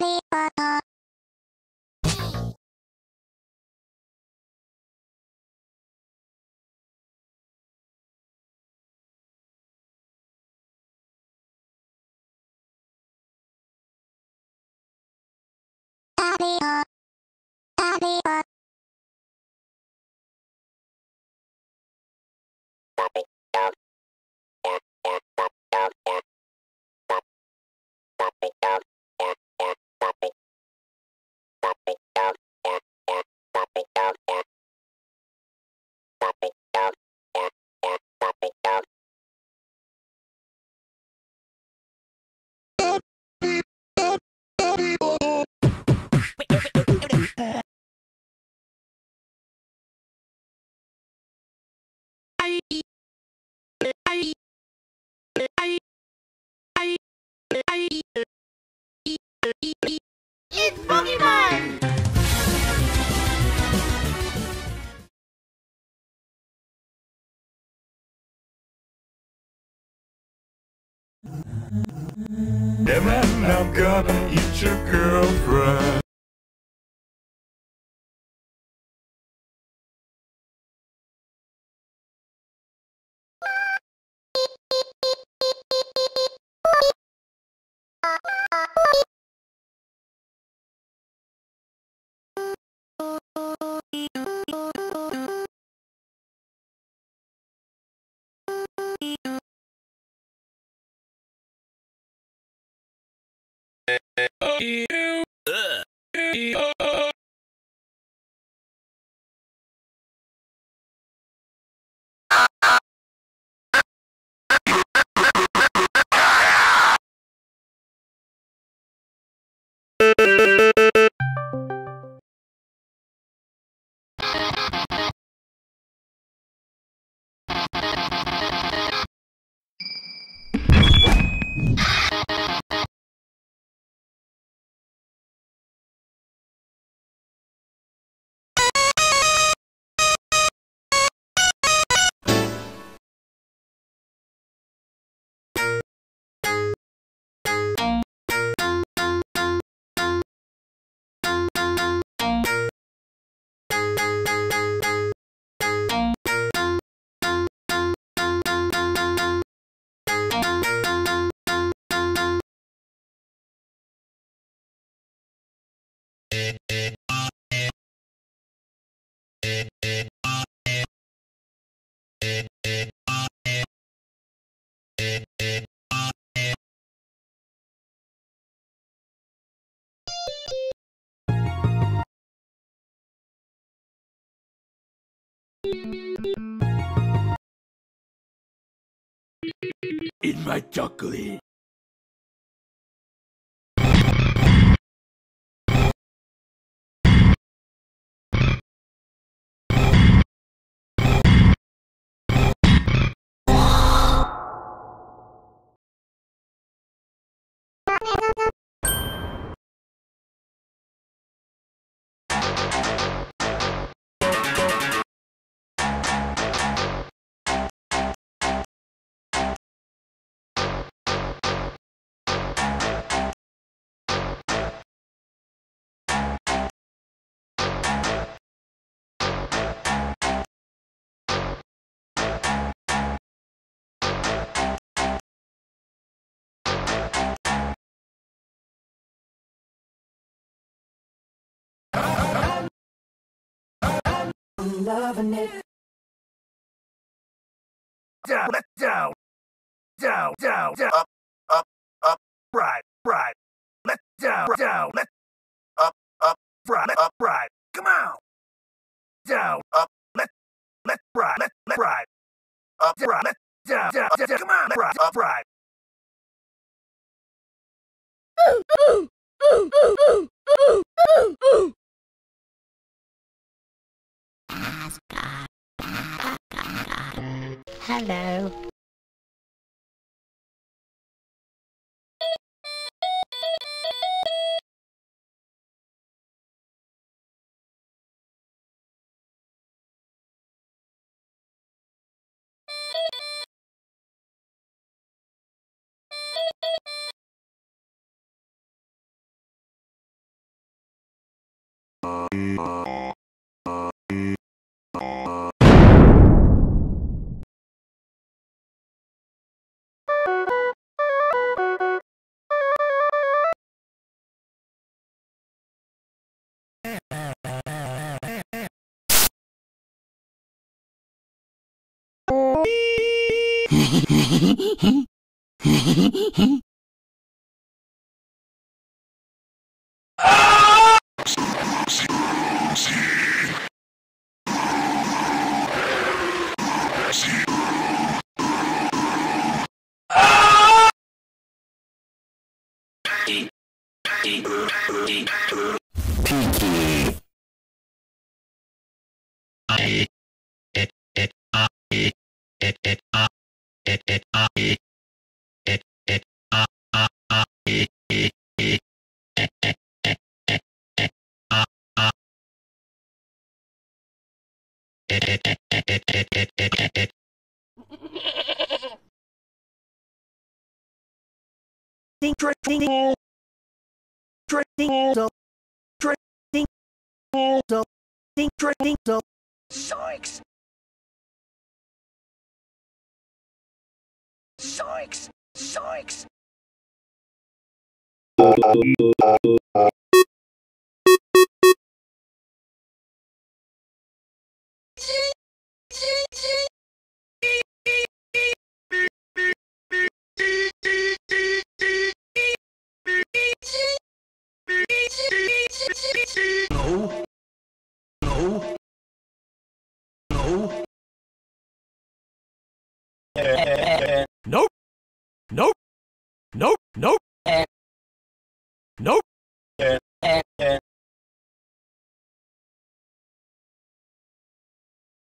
り方旅を It's Pokemon! Yeah, man, I'm gonna eat your girlfriend. Oh, you. Oh, E-O. E-O. In my chocolate. Loving it. Down, let down, down, down, down, up, up, up, right, right, let down, down, let up, up, right, up, right. Come on. Down, up, let, let, right, let, let, right, up, right, let, down, down, down. Come on, right, up, right. Ooh, ooh, ooh, ooh, ooh, ooh, ooh, ooh. Hello. Pinky. I. It. It. I. It. It. I it it ah it it it ah ah ah it it it it it it it it ah ah it it it it it it it it it it ding ding ding ding ding ding ding ding ding ding ding ding ding ding Sykes! Sykes! Nope. Nope. Nope.